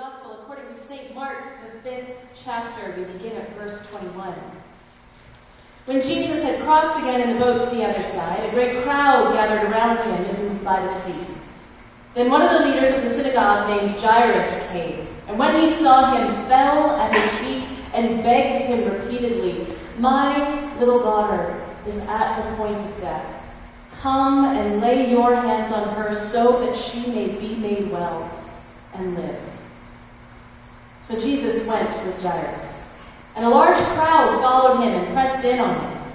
Gospel according to St. Mark, the fifth chapter. We begin at verse 21. When Jesus had crossed again in the boat to the other side, a great crowd gathered around him and he was by the sea. Then one of the leaders of the synagogue named Jairus came, and when he saw him, fell at his feet and begged him repeatedly, My little daughter is at the point of death. Come and lay your hands on her so that she may be made well and live. So Jesus went with Jairus, and a large crowd followed him and pressed in on him.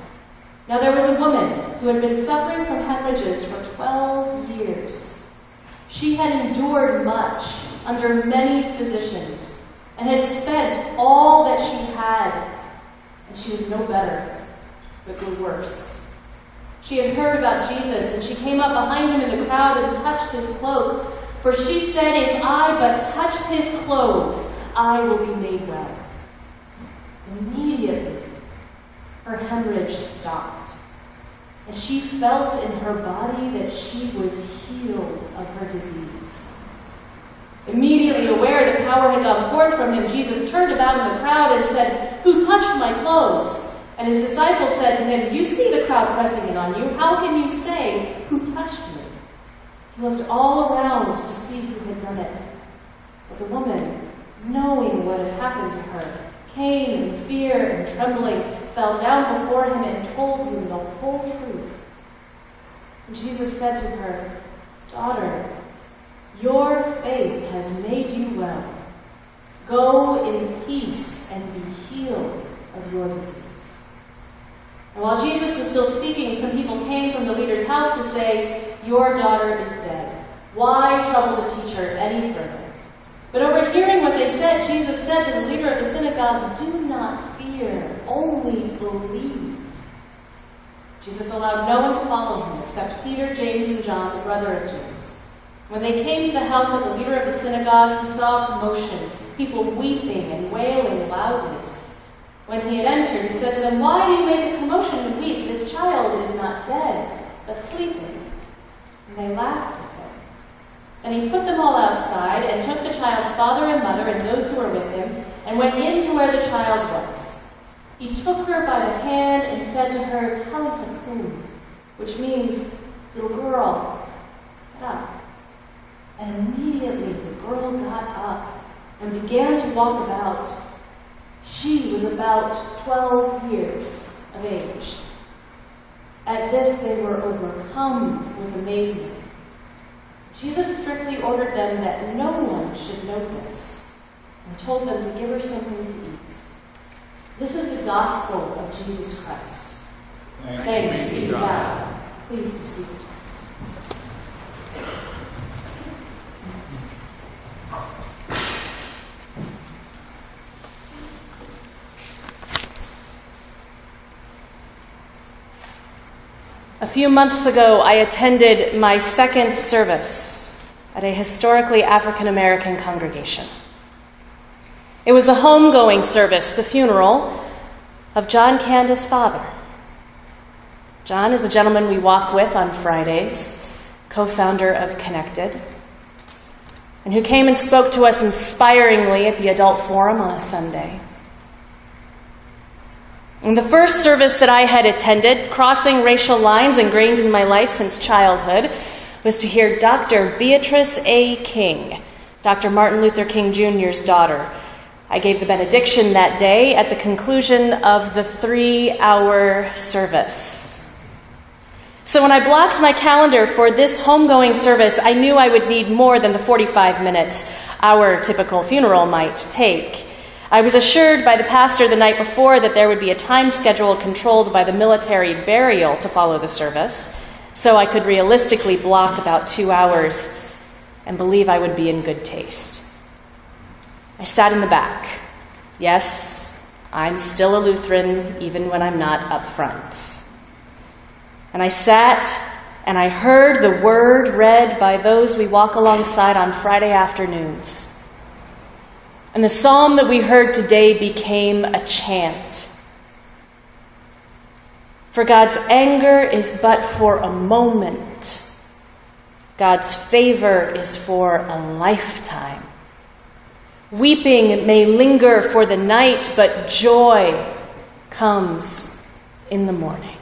Now there was a woman who had been suffering from hemorrhages for 12 years. She had endured much under many physicians and had spent all that she had, and she was no better, but grew worse. She had heard about Jesus, and she came up behind him in the crowd and touched his cloak. For she said, If I but touch his clothes, I will be made well. Immediately, her hemorrhage stopped, and she felt in her body that she was healed of her disease. Immediately aware that power had gone forth from him, Jesus turned about in the crowd and said, Who touched my clothes? And his disciples said to him, You see the crowd pressing in on you. How can you say, Who touched me? He looked all around to see who had done it. But the woman, knowing what had happened to her, came in fear and trembling, fell down before him, and told him the whole truth. And Jesus said to her, Daughter, your faith has made you well. Go in peace and be healed of your disease. And while Jesus was still speaking, some people came from the leader's house to say, Your daughter is dead. Why trouble the teacher any further? But overhearing what they said, Jesus said to the leader of the synagogue, Do not fear, only believe. Jesus allowed no one to follow him except Peter, James, and John, the brother of James. When they came to the house of the leader of the synagogue, he saw commotion, people weeping and wailing loudly. When he had entered, he said to them, Why do you make a commotion and weep? This child is not dead, but sleeping. And they laughed. And he put them all outside, and took the child's father and mother and those who were with him, and went in to where the child was. He took her by the hand and said to her, Talitha which means, Little girl, get up. And immediately the girl got up and began to walk about. She was about 12 years of age. At this, they were overcome with amazement. Jesus strictly ordered them that no one should know this, and told them to give her something to eat. This is the gospel of Jesus Christ. Thanks, Thanks be to God. Please be seated. A few months ago, I attended my second service at a historically African American congregation. It was the homegoing service, the funeral of John Candace's father. John is a gentleman we walk with on Fridays, co founder of Connected, and who came and spoke to us inspiringly at the Adult Forum on a Sunday. In the first service that I had attended, crossing racial lines ingrained in my life since childhood, was to hear Dr. Bernice A. King, Dr. Martin Luther King Jr.'s daughter. I gave the benediction that day at the conclusion of the three hour service. So when I blocked my calendar for this homegoing service, I knew I would need more than the 45 minutes our typical funeral might take. I was assured by the pastor the night before that there would be a time schedule controlled by the military burial to follow the service, so I could realistically block about two hours and believe I would be in good taste. I sat in the back. Yes, I'm still a Lutheran even when I'm not up front. And I sat and I heard the word read by those we walk alongside on Friday afternoons. And the psalm that we heard today became a chant. For God's anger is but for a moment, God's favor is for a lifetime. Weeping may linger for the night, but joy comes in the morning.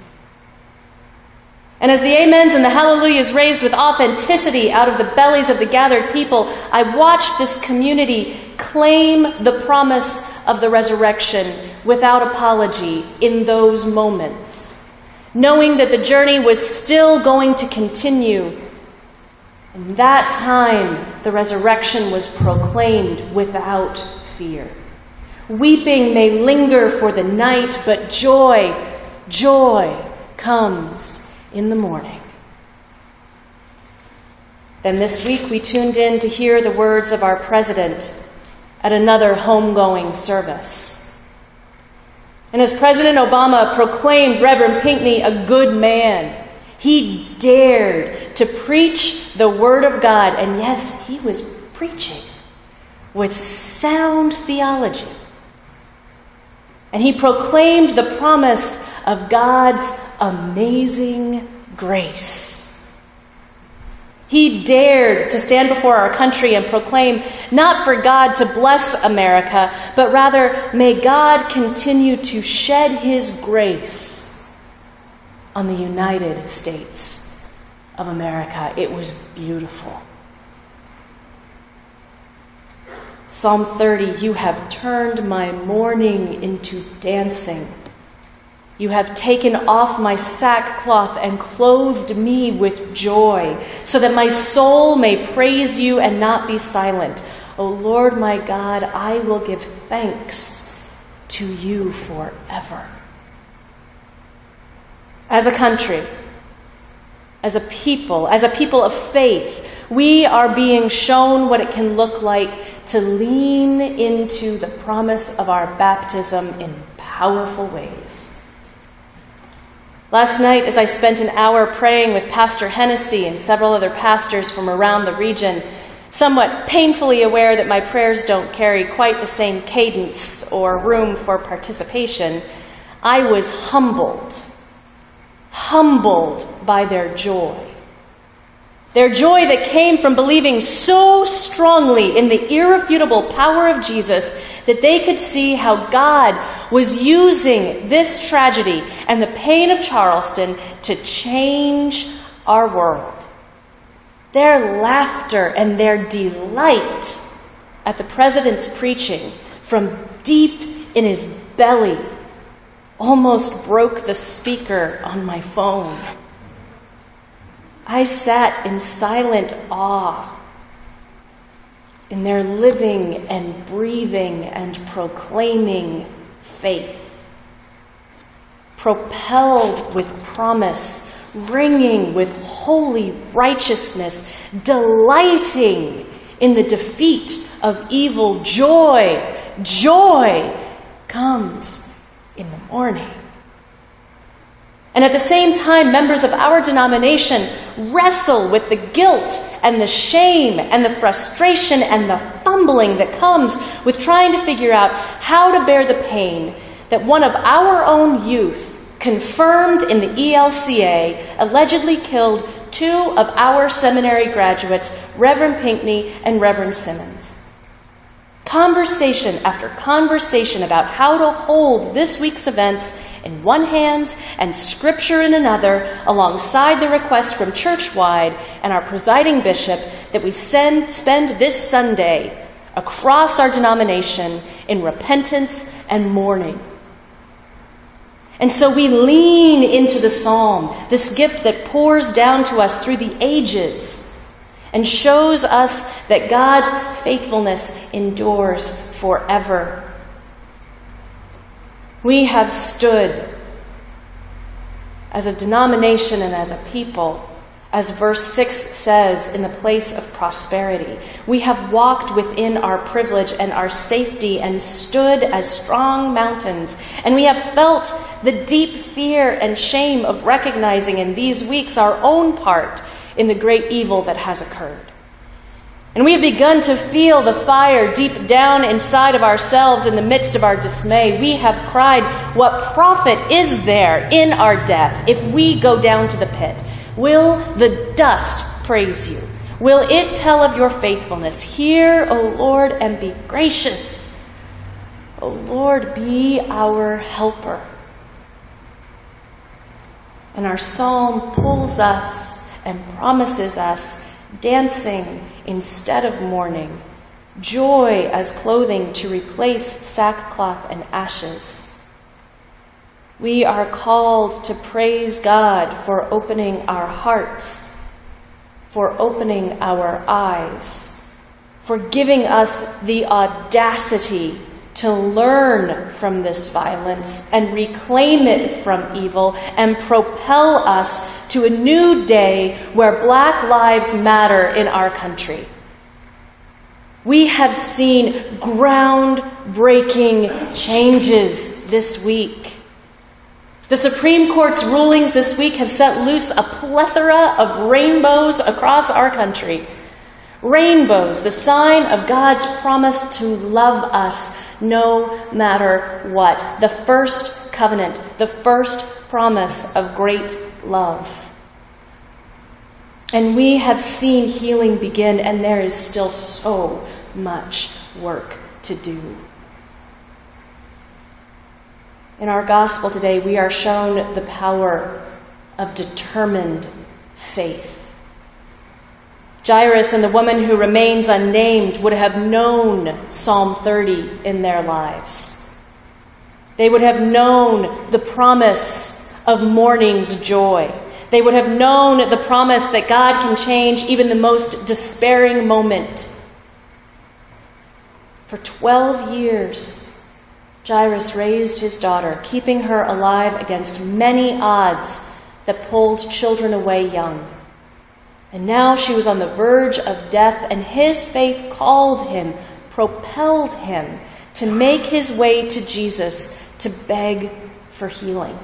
And as the amens and the hallelujahs raised with authenticity out of the bellies of the gathered people, I watched this community claim the promise of the resurrection without apology in those moments, knowing that the journey was still going to continue. In that time, the resurrection was proclaimed without fear. Weeping may linger for the night, but joy, joy comes in the morning. Then this week we tuned in to hear the words of our president at another homegoing service. And as President Obama proclaimed Reverend Pinckney a good man, he dared to preach the Word of God. And yes, he was preaching with sound theology. And he proclaimed the promise of God's amazing grace. He dared to stand before our country and proclaim not for God to bless America, but rather, may God continue to shed his grace on the United States of America. It was beautiful. Psalm 30 You have turned my mourning into dancing. You have taken off my sackcloth and clothed me with joy, so that my soul may praise you and not be silent. O Lord my God, I will give thanks to you forever. As a country, as a people, as a people of faith, we are being shown what it can look like to lean into the promise of our baptism in powerful ways. Last night, as I spent an hour praying with Pastor Hennessy and several other pastors from around the region, somewhat painfully aware that my prayers don't carry quite the same cadence or room for participation, I was humbled, humbled by their joy. Their joy that came from believing so strongly in the irrefutable power of Jesus that they could see how God was using this tragedy and the pain of Charleston to change our world. Their laughter and their delight at the president's preaching from deep in his belly almost broke the speaker on my phone. I sat in silent awe in their living and breathing and proclaiming faith, propelled with promise, ringing with holy righteousness, delighting in the defeat of evil. Joy, joy comes in the morning. And at the same time, members of our denomination wrestle with the guilt and the shame and the frustration and the fumbling that comes with trying to figure out how to bear the pain that one of our own youth, confirmed in the ELCA, allegedly killed two of our seminary graduates, Reverend Pinckney and Reverend Simmons. Conversation after conversation about how to hold this week's events in one hand and Scripture in another, alongside the request from Churchwide and our presiding bishop that we send, spend this Sunday across our denomination in repentance and mourning. And so we lean into the psalm, this gift that pours down to us through the ages and shows us that God's faithfulness endures forever. We have stood as a denomination and as a people, as verse 6 says, in the place of prosperity. We have walked within our privilege and our safety and stood as strong mountains. And we have felt the deep fear and shame of recognizing in these weeks our own part in the great evil that has occurred. And we have begun to feel the fire deep down inside of ourselves in the midst of our dismay. We have cried, What profit is there in our death if we go down to the pit? Will the dust praise you? Will it tell of your faithfulness? Hear, O Lord, and be gracious. O Lord, be our helper. And our psalm pulls us and promises us dancing instead of mourning, joy as clothing to replace sackcloth and ashes. We are called to praise God for opening our hearts, for opening our eyes, for giving us the audacity to learn from this violence and reclaim it from evil and propel us to a new day where black lives matter in our country. We have seen groundbreaking changes this week. The Supreme Court's rulings this week have set loose a plethora of rainbows across our country. Rainbows, the sign of God's promise to love us no matter what. The first covenant, the first promise of great love. And we have seen healing begin, and there is still so much work to do. In our gospel today, we are shown the power of determined faith. Jairus and the woman who remains unnamed would have known Psalm 30 in their lives. They would have known the promise of morning's joy. They would have known the promise that God can change even the most despairing moment. For 12 years, Jairus raised his daughter, keeping her alive against many odds that pulled children away young. And now she was on the verge of death, and his faith called him, propelled him to make his way to Jesus to beg for healing.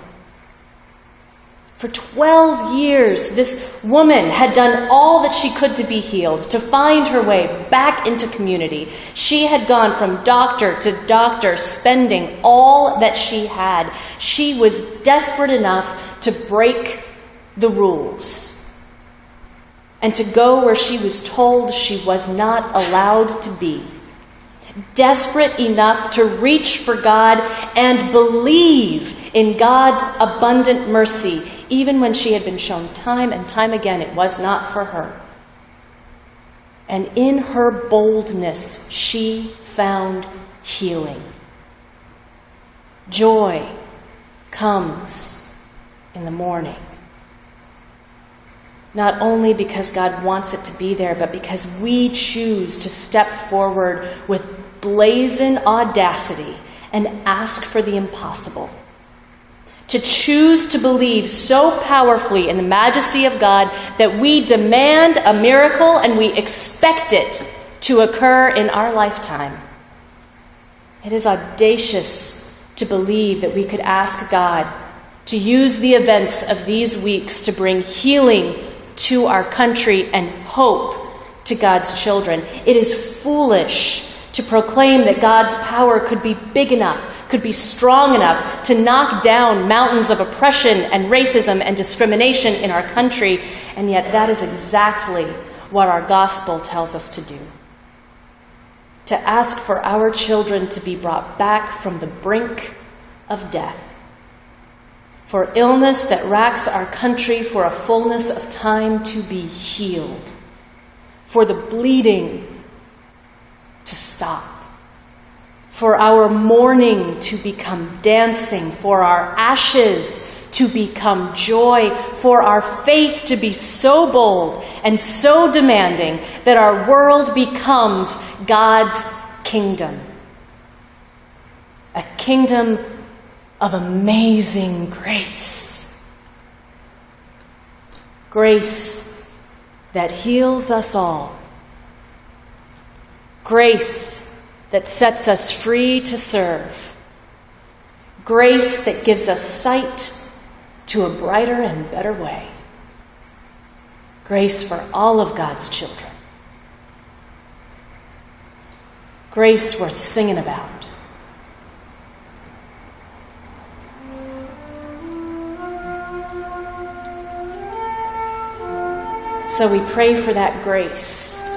For 12 years, this woman had done all that she could to be healed, to find her way back into community. She had gone from doctor to doctor, spending all that she had. She was desperate enough to break the rules and to go where she was told she was not allowed to be. Desperate enough to reach for God and believe in God's abundant mercy, even when she had been shown time and time again it was not for her. And in her boldness, she found healing. Joy comes in the morning not only because God wants it to be there, but because we choose to step forward with blazing audacity and ask for the impossible. To choose to believe so powerfully in the majesty of God that we demand a miracle and we expect it to occur in our lifetime. It is audacious to believe that we could ask God to use the events of these weeks to bring healing to our country and hope to God's children. It is foolish to proclaim that God's power could be big enough, could be strong enough to knock down mountains of oppression and racism and discrimination in our country, and yet that is exactly what our gospel tells us to do. To ask for our children to be brought back from the brink of death for illness that racks our country for a fullness of time to be healed, for the bleeding to stop, for our mourning to become dancing, for our ashes to become joy, for our faith to be so bold and so demanding that our world becomes God's kingdom. A kingdom of amazing grace. Grace that heals us all. Grace that sets us free to serve. Grace that gives us sight to a brighter and better way. Grace for all of God's children. Grace worth singing about. So we pray for that grace.